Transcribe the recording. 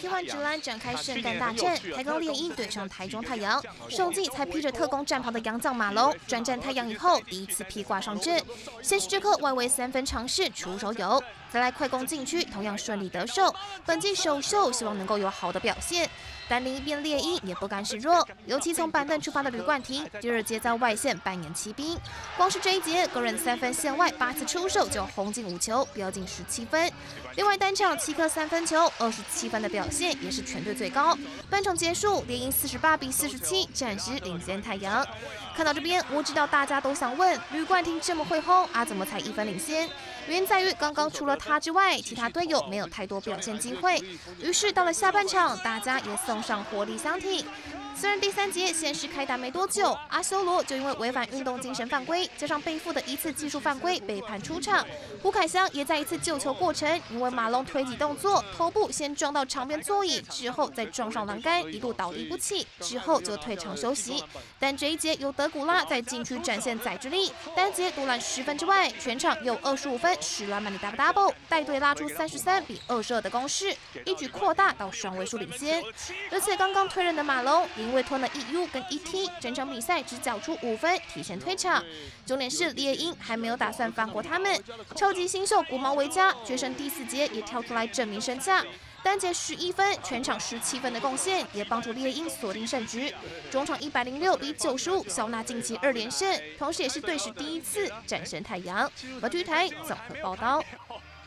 T1 直男展开圣诞大战，台钢猎鹰对上台中太阳。首季才披着特工战袍的洋将马龙，转战太阳以后第一次披挂上阵。先是这颗外围三分尝试出手有，再来快攻禁区同样顺利得手。本季首秀希望能够有好的表现。但另一边猎鹰也不甘示弱，尤其从板凳出发的吕冠廷，第二节在外线扮演骑兵，光是这一节个人三分线外八次出手就轰进五球，飙进十七分。另外单场七颗三分球，二十七分的表现也是全队最高。半场结束，连赢四十八比四十七暂时领先太阳。看到这边，我知道大家都想问，吕冠廷这么会轰，啊怎么才一分领先？原因在于刚刚除了他之外，其他队友没有太多表现机会。于是到了下半场，大家也送上火力相挺。虽然第三节先是开打没多久，阿修罗就因为违反运动精神犯规，加上背负的一次技术犯规被判出场。胡凯香也在一次救球过程，因为马龙推挤动作，头部先撞到场边座椅，之后再撞上栏杆，一度倒地不起，之后就退场休息。但这一节由德古拉在禁区展现宰制力，单节独揽十分之外，全场有二十五分，十篮板的 double double，带队拉出三十三比二十二的攻势，一举扩大到双位数领先。而且刚刚退任的马龙。因为吞了一 U 跟一 T，整场比赛只缴出五分，提前退场。重点是猎鹰还没有打算放过他们，超级新秀古毛维加决胜第四节也跳出来证明身价，单节十一分，全场十七分的贡献，也帮助猎鹰锁定胜局。中场一百零六比九十五，小娜晋级二连胜，同时也是队史第一次战胜太阳。马俊台综合报道。